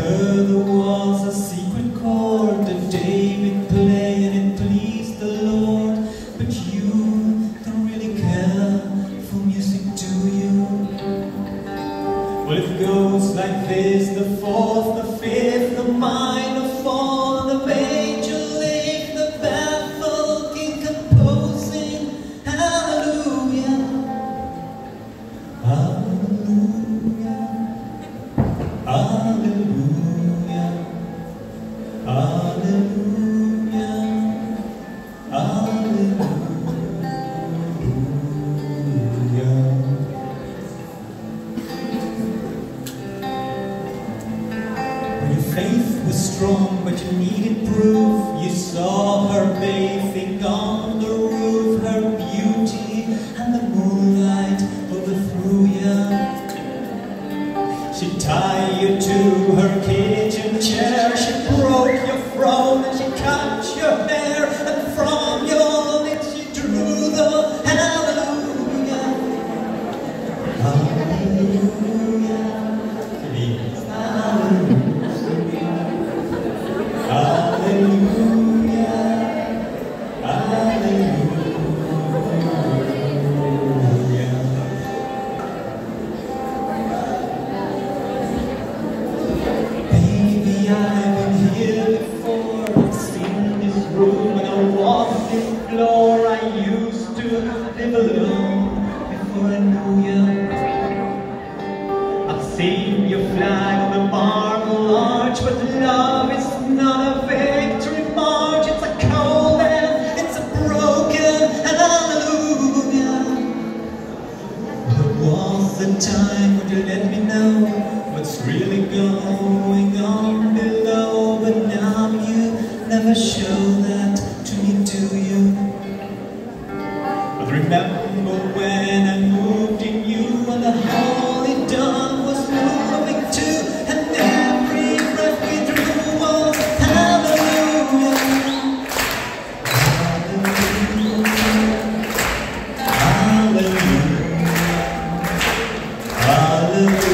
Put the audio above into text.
heard there was a secret chord that David played and it pleased the Lord. But you don't really care for music, do you? Well, it goes like this the fourth, the fifth, the minor fall, the major faith was strong, but you needed proof. You saw her bathing on the roof, her beauty and the moonlight overthrew you. She tied you to her kitchen chair, she broke your throne and she cut your hair, and from your lips she drew the hallelujah. Hallelujah. Floor. I used to live alone before I knew you. I've seen you fly on the marble arch, but love is not a victory march. It's a cold and it's a broken hallelujah. There was a time when you let me know what's really going on Remember when I moved in you and the holy dawn was moving too And every breath we drew was Hallelujah. Hallelujah. Hallelujah.